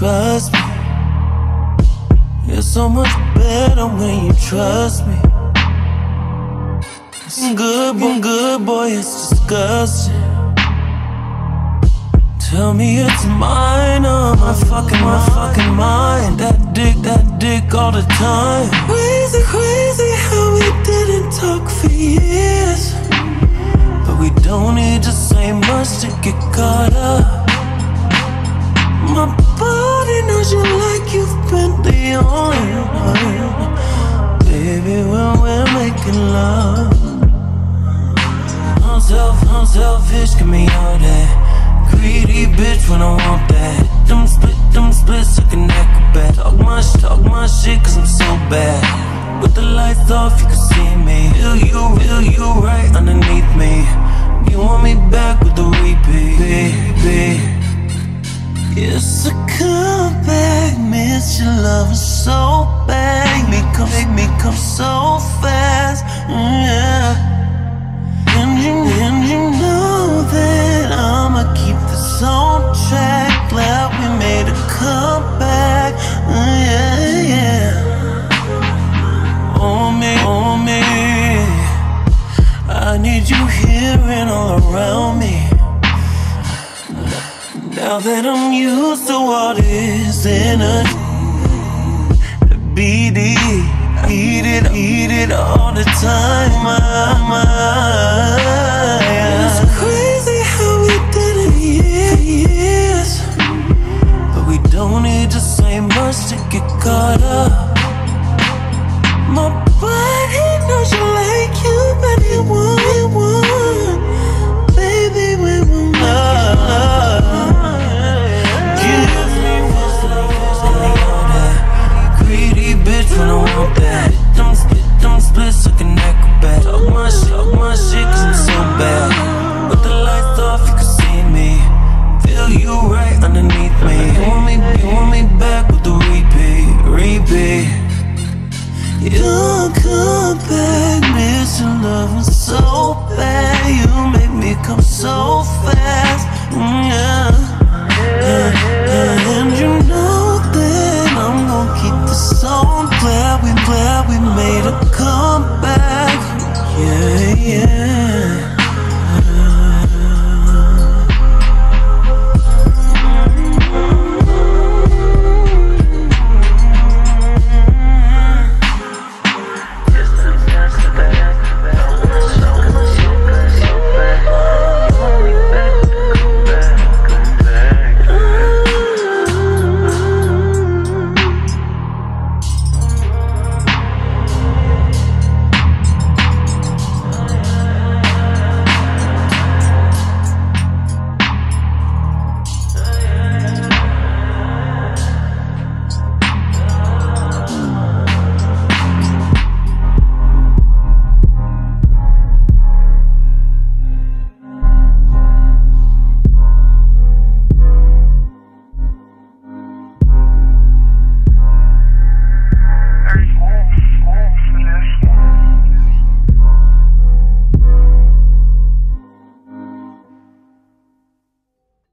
Trust me. You're so much better when you trust me. Good, boy, good boy, it's disgusting. Tell me it's mine, oh my fucking, my fucking mind. That dick, that dick all the time. Crazy, crazy how we didn't talk for years. But we don't need to say much to get caught up. My body knows you like you've been the only one. Baby, when we're making love. Self, I'm selfish, give me all that. Greedy bitch when I want that. Them split, them splits like an acrobat. Talk my shit, talk my shit, cause I'm so bad. With the lights off, you can see me. Feel you, feel you right underneath me. You want me back with the repeat, baby. It's a comeback, miss your love so bad. Make me come, make me come so fast, mm. Now that I'm used to all this energy, BD, eat it, eat it all the time. My, my. You so bad. You make me come so fast.